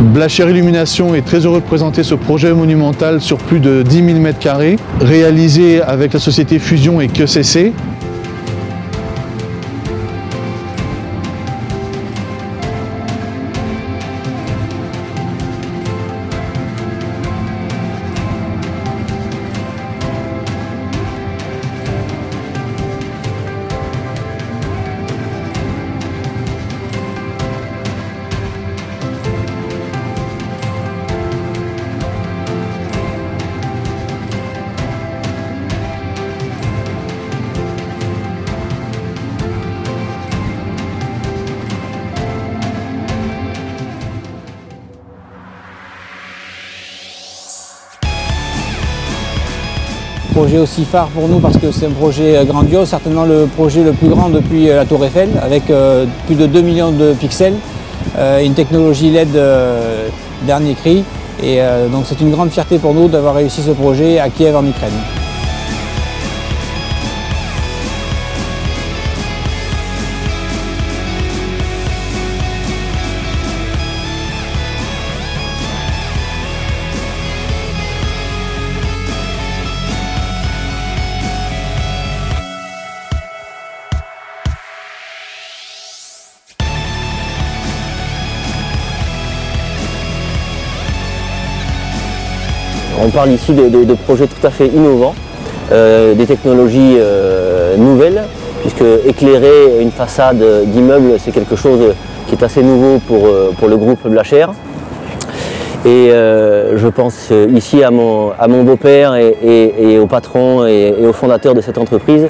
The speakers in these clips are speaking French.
Blacher Illumination est très heureux de présenter ce projet monumental sur plus de 10 000 m2, réalisé avec la société Fusion et QCC. Projet aussi phare pour nous parce que c'est un projet grandiose, certainement le projet le plus grand depuis la Tour Eiffel avec euh, plus de 2 millions de pixels, euh, une technologie LED euh, dernier cri et donc c'est une grande fierté pour nous d'avoir réussi ce projet à Kiev en Ukraine. On parle ici de, projets tout à fait innovants, euh, des technologies euh, nouvelles, puisque éclairer une façade d'immeuble, c'est quelque chose qui est assez nouveau pour, euh, le groupe Blacher. Et je pense ici à mon, beau-père et, au patron et, au fondateur de cette entreprise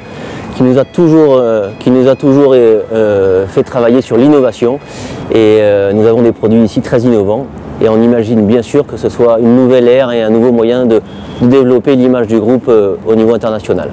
qui nous a toujours fait travailler sur l'innovation. Et nous avons des produits ici très innovants et on imagine bien sûr que ce soit une nouvelle ère et un nouveau moyen de, développer l'image du groupe euh, au niveau international.